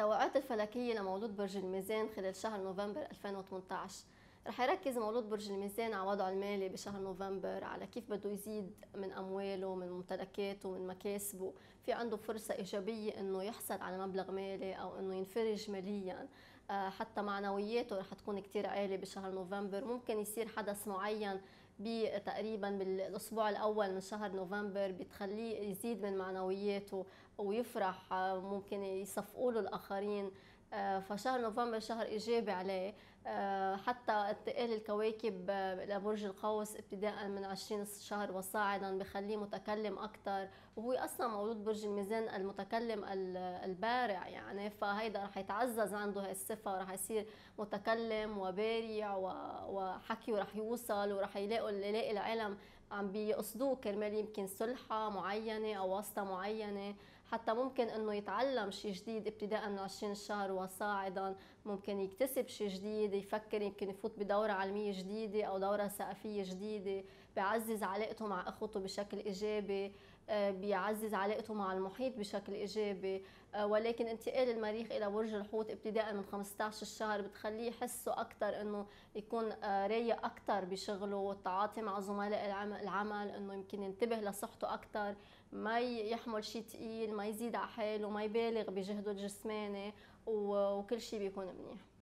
التوقعات الفلكية لمولود برج الميزان خلال شهر نوفمبر 2018 رح يركز مولود برج الميزان على وضعه المالي بشهر نوفمبر على كيف بده يزيد من أمواله من ممتلكاته من مكاسبه. في عنده فرصة إيجابية إنه يحصل على مبلغ مالي أو إنه ينفرج ماليا. آه، حتى معنوياته رح تكون كتير عالية بشهر نوفمبر. ممكن يصير حدث معين تقريبا بالأسبوع الأول من شهر نوفمبر بتخليه يزيد من معنوياته ويفرح. آه، ممكن يصفقوا له الآخرين. فشهر نوفمبر شهر إيجابي عليه. آه، حتى انتقال الكواكب لبرج القوس ابتداء من 20 شهر وصاعدا بخليه متكلم أكثر وهو أصلا مولود برج الميزان المتكلم البارع يعني. فهيدا رح يتعزز عنده هاي الصفة ورح يصير متكلم وبارع وحكيه رح يوصل ورح يلاقوا يلاقي العالم عم بيقصدوه كرمال يمكن سلحة معينة أو واسطة معينة. حتى ممكن إنه يتعلم شيء جديد ابتداء من 20 شهر وصاعدا. ممكن يكتسب شيء جديد يفكر يمكن يفوت بدورة علمية جديدة أو دورة ثقافية جديدة. بيعزز علاقته مع أخوته بشكل إيجابي. بيعزز علاقته مع المحيط بشكل إيجابي. آه، ولكن انتقال المريخ إلى برج الحوت ابتداء من 15 الشهر بتخليه يحسه أكثر إنه يكون آه، رايق أكثر بشغله والتعاطي مع زملاء العمل إنه يمكن ينتبه لصحته أكثر ما يحمل شيء ثقيل ما يزيد على حاله ما يبالغ بجهده الجسماني وكل شيء بيكون منيح.